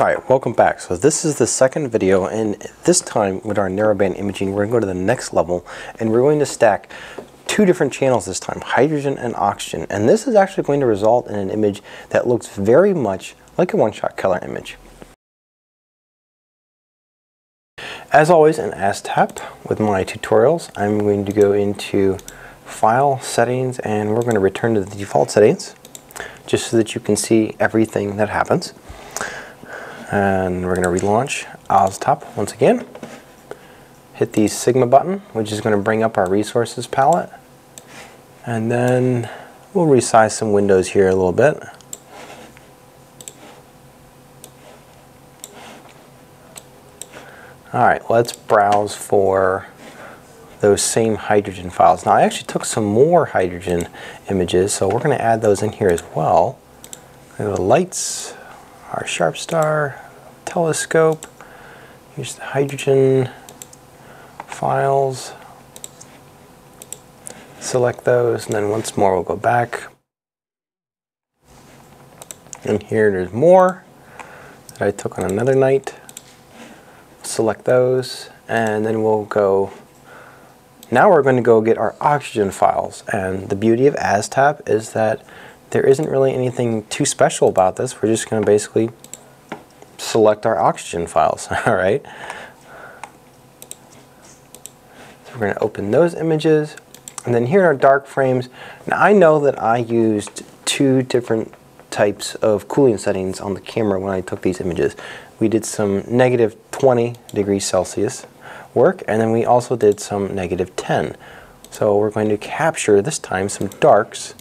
Alright, welcome back. So this is the second video and this time with our narrowband imaging we're going to go to the next level and we're going to stack two different channels this time, hydrogen and oxygen. And this is actually going to result in an image that looks very much like a one-shot color image. As always in ASTAP with my tutorials, I'm going to go into File, Settings, and we're going to return to the default settings just so that you can see everything that happens and we're going to relaunch ASTAP once again. Hit the Sigma button, which is going to bring up our resources palette. And then we'll resize some windows here a little bit. Alright, let's browse for those same hydrogen files. Now I actually took some more hydrogen images, so we're going to add those in here as well. To lights, our sharp star telescope. Here's the hydrogen files. Select those, and then once more we'll go back. And here there's more that I took on another night. Select those, and then we'll go now we're going to go get our oxygen files and the beauty of ASTAP is that there isn't really anything too special about this. We're just going to basically select our oxygen files, all right? So we're going to open those images. And then here are our dark frames. Now I know that I used two different types of cooling settings on the camera when I took these images. We did some negative 20 degrees Celsius work, and then we also did some negative 10. So we're going to capture this time some darks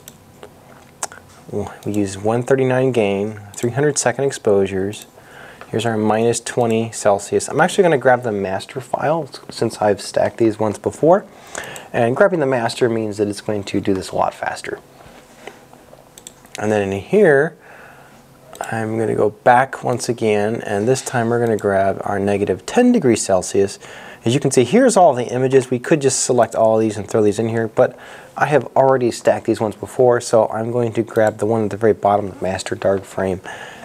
we use 139 gain, 300 second exposures. Here's our minus 20 Celsius. I'm actually going to grab the master file since I've stacked these once before. And grabbing the master means that it's going to do this a lot faster. And then in here, I'm going to go back once again, and this time we're going to grab our negative 10 degrees Celsius. As you can see, here's all the images. We could just select all these and throw these in here, but I have already stacked these ones before, so I'm going to grab the one at the very bottom, the master dark frame,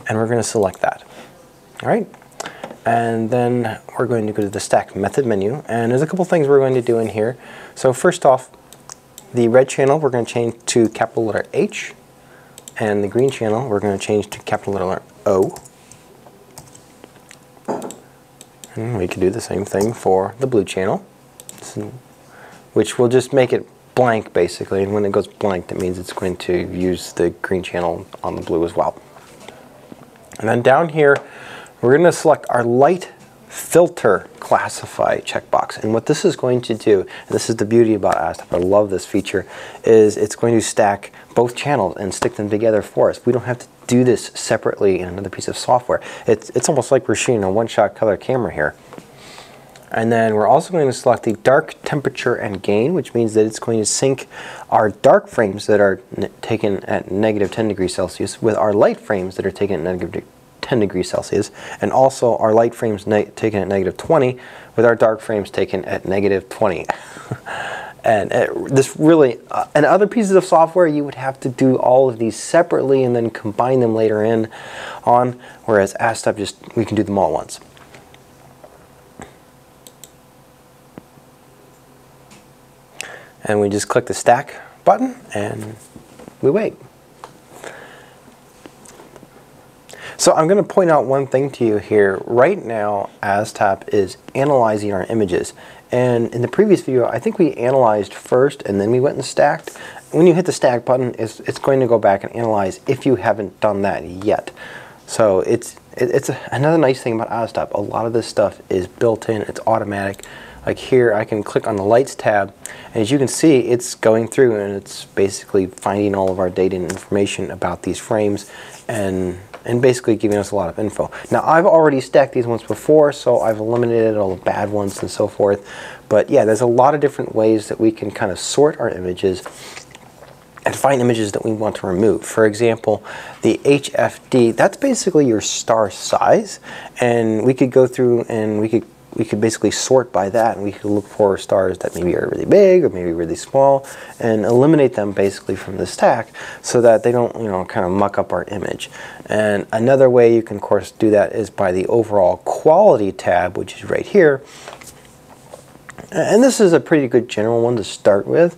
and we're going to select that. All right, and then we're going to go to the stack method menu, and there's a couple things we're going to do in here. So first off, the red channel we're going to change to capital letter H, and the green channel we're going to change to capital letter O. And we can do the same thing for the blue channel, which will just make it blank basically. And when it goes blank, that means it's going to use the green channel on the blue as well. And then down here, we're going to select our light filter classify checkbox. And what this is going to do, and this is the beauty about ASTAP, I love this feature, is it's going to stack both channels and stick them together for us. We don't have to do this separately in another piece of software. It's, it's almost like we're shooting a one-shot color camera here. And then we're also going to select the dark temperature and gain, which means that it's going to sync our dark frames that are taken at negative 10 degrees Celsius with our light frames that are taken at negative 10 degrees Celsius, and also our light frames taken at negative 20 with our dark frames taken at negative 20. and it, this really, uh, and other pieces of software, you would have to do all of these separately and then combine them later in on, whereas ASTAP just, we can do them all once. And we just click the stack button and we wait. So I'm going to point out one thing to you here. Right now, ASTAP is analyzing our images. And in the previous video, I think we analyzed first and then we went and stacked. When you hit the stack button, it's, it's going to go back and analyze if you haven't done that yet. So it's, it, it's a, another nice thing about ASTAP. A lot of this stuff is built in, it's automatic. Like here, I can click on the lights tab, and as you can see, it's going through and it's basically finding all of our data and information about these frames and and basically giving us a lot of info. Now I've already stacked these ones before so I've eliminated all the bad ones and so forth but yeah there's a lot of different ways that we can kind of sort our images and find images that we want to remove. For example, the HFD, that's basically your star size and we could go through and we could we could basically sort by that and we could look for stars that maybe are really big or maybe really small and eliminate them basically from the stack so that they don't you know kind of muck up our image. And another way you can of course do that is by the overall quality tab which is right here. And this is a pretty good general one to start with.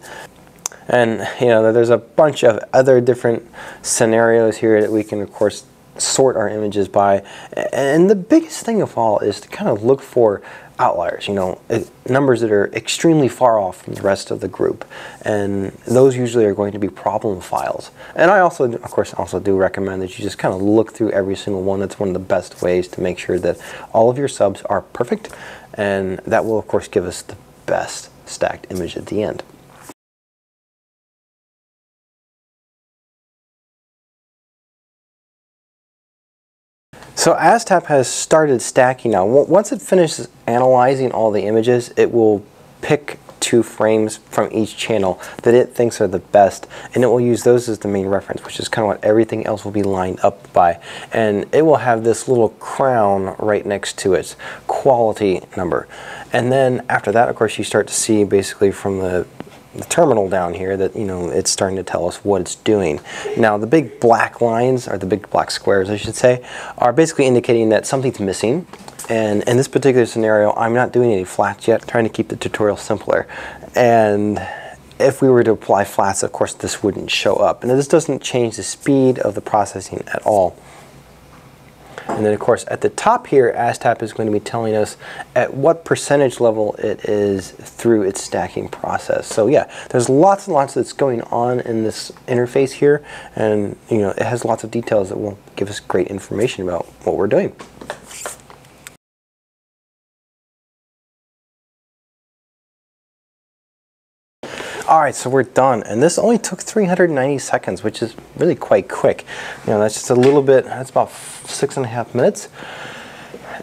And you know there's a bunch of other different scenarios here that we can of course sort our images by. And the biggest thing of all is to kind of look for outliers, you know, numbers that are extremely far off from the rest of the group. And those usually are going to be problem files. And I also, of course, also do recommend that you just kind of look through every single one. That's one of the best ways to make sure that all of your subs are perfect. And that will, of course, give us the best stacked image at the end. So ASTAP has started stacking now. Once it finishes analyzing all the images, it will pick two frames from each channel that it thinks are the best and it will use those as the main reference which is kind of what everything else will be lined up by and it will have this little crown right next to its quality number and then after that of course you start to see basically from the the terminal down here that you know it's starting to tell us what it's doing. Now the big black lines, or the big black squares I should say, are basically indicating that something's missing. And in this particular scenario, I'm not doing any flats yet, trying to keep the tutorial simpler. And if we were to apply flats, of course, this wouldn't show up. And this doesn't change the speed of the processing at all. And then of course at the top here, ASTAP is going to be telling us at what percentage level it is through its stacking process. So yeah, there's lots and lots that's going on in this interface here. And you know, it has lots of details that will give us great information about what we're doing. All right, so we're done. And this only took 390 seconds, which is really quite quick. You know, that's just a little bit, that's about six and a half minutes.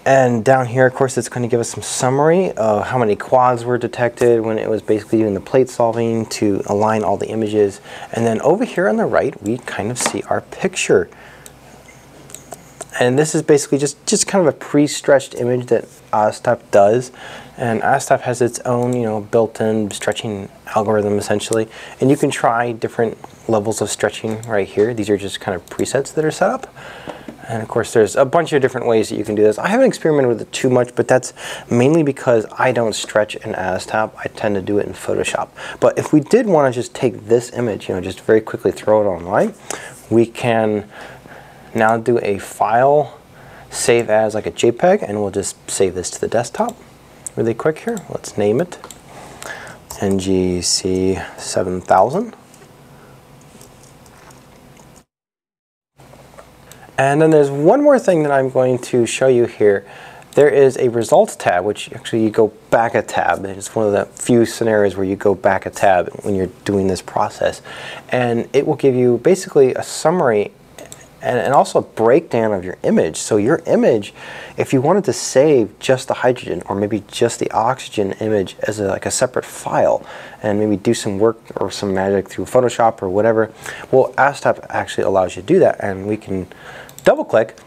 And down here, of course, it's going to give us some summary of how many quads were detected when it was basically doing the plate solving to align all the images. And then over here on the right, we kind of see our picture. And this is basically just, just kind of a pre-stretched image that ASTAP does. And ASTAP has its own, you know, built-in stretching algorithm essentially. And you can try different levels of stretching right here. These are just kind of presets that are set up. And of course, there's a bunch of different ways that you can do this. I haven't experimented with it too much, but that's mainly because I don't stretch in ASTAP. I tend to do it in Photoshop. But if we did want to just take this image, you know, just very quickly throw it online, we can now do a file save as like a JPEG, and we'll just save this to the desktop really quick here. Let's name it NGC 7000. And then there's one more thing that I'm going to show you here. There is a results tab, which actually you go back a tab. It's one of the few scenarios where you go back a tab when you're doing this process. And it will give you basically a summary and, and also a breakdown of your image. So your image, if you wanted to save just the hydrogen or maybe just the oxygen image as a, like a separate file and maybe do some work or some magic through Photoshop or whatever, well, ASTAP actually allows you to do that and we can double click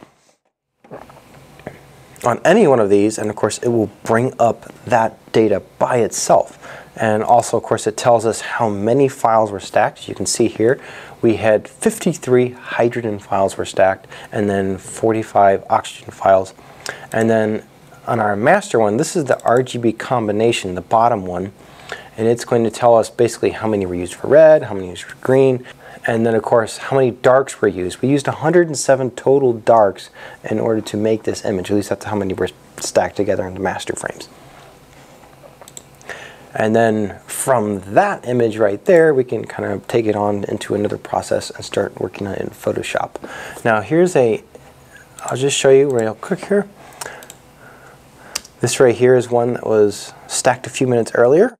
on any one of these and of course it will bring up that data by itself. And also, of course, it tells us how many files were stacked. You can see here, we had 53 hydrogen files were stacked and then 45 oxygen files. And then on our master one, this is the RGB combination, the bottom one, and it's going to tell us basically how many were used for red, how many used for green, and then of course how many darks were used. We used 107 total darks in order to make this image, at least that's how many were stacked together in the master frames. And then from that image right there, we can kind of take it on into another process and start working on it in Photoshop. Now here's a, I'll just show you real quick here. This right here is one that was stacked a few minutes earlier.